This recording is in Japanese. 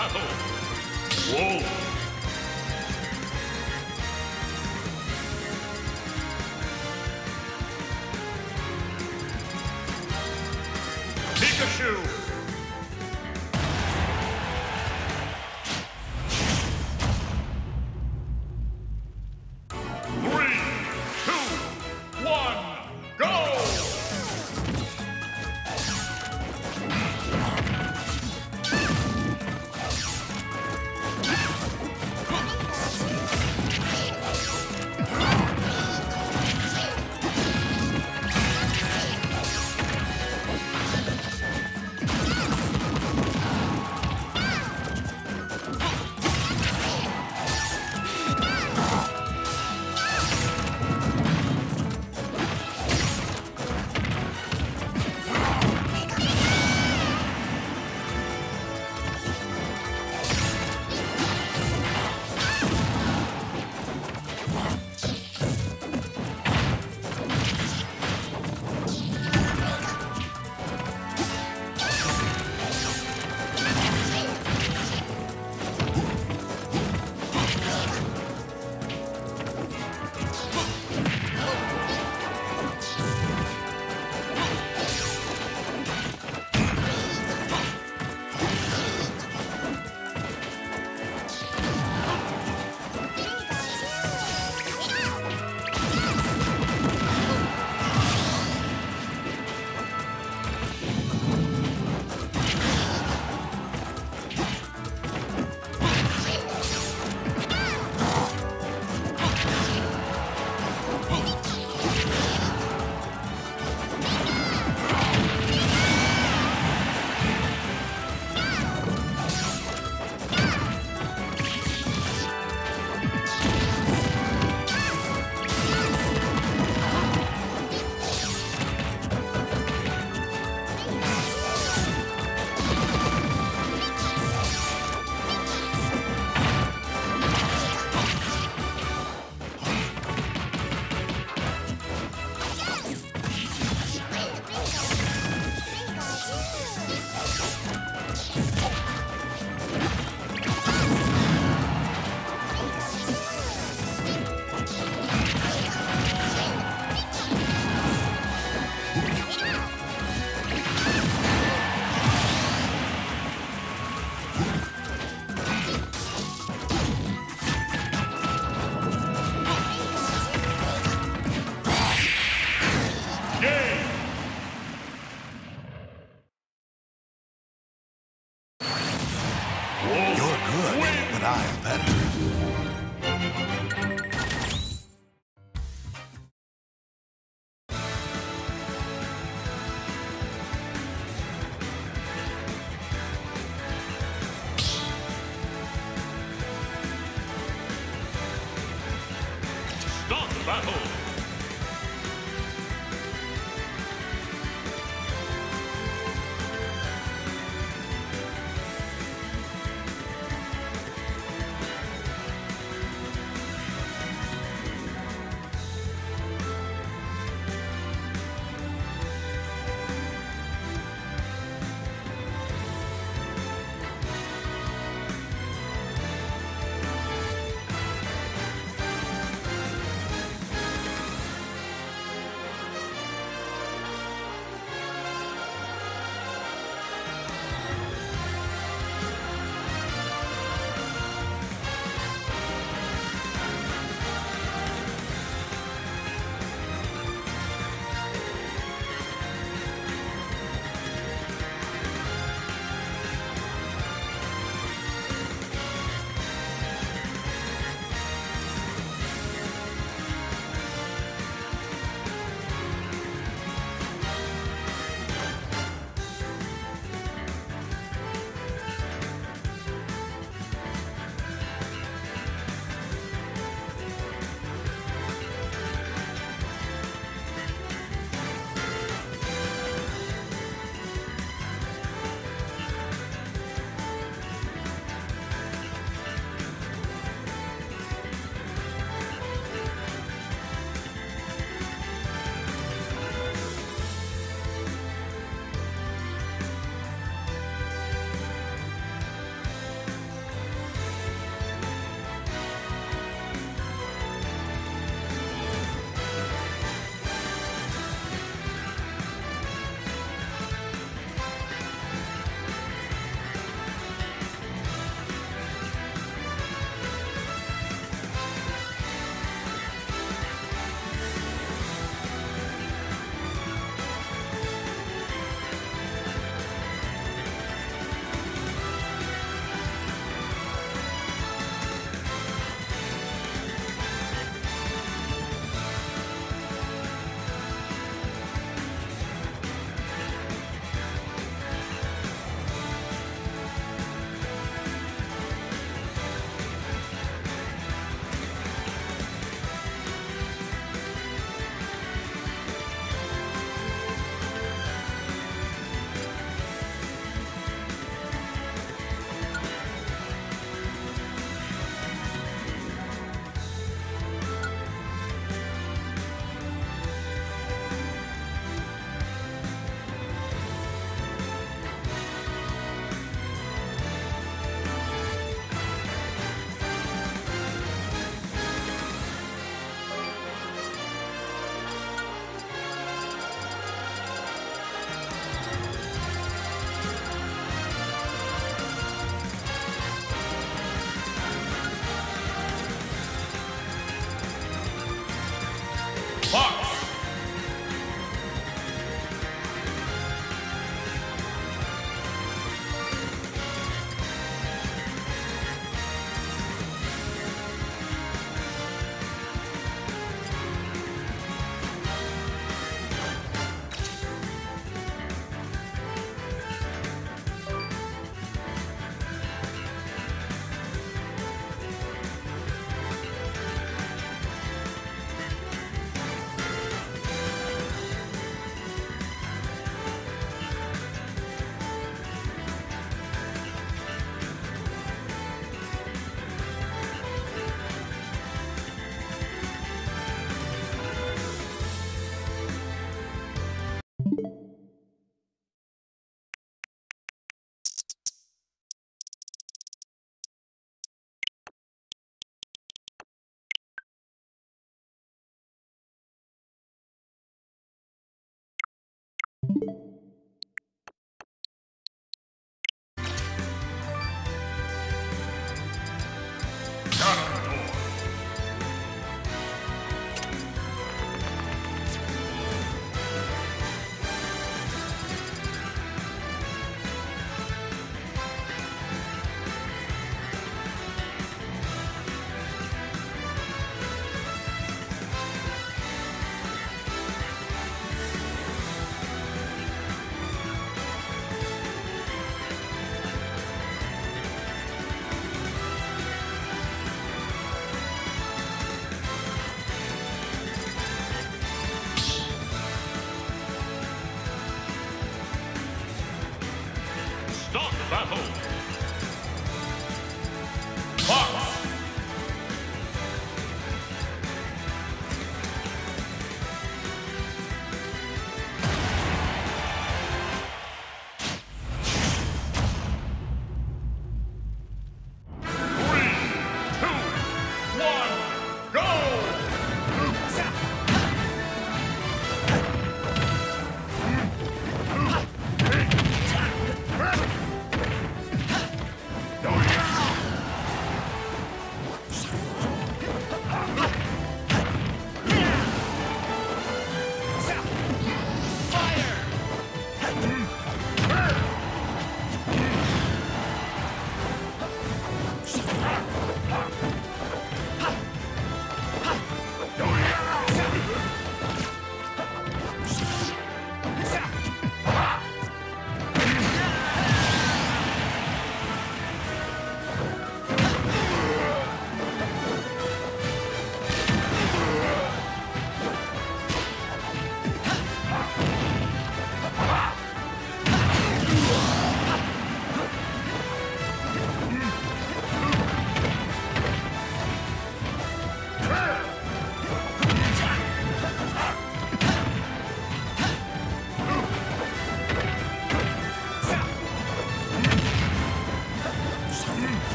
battle. Whoa.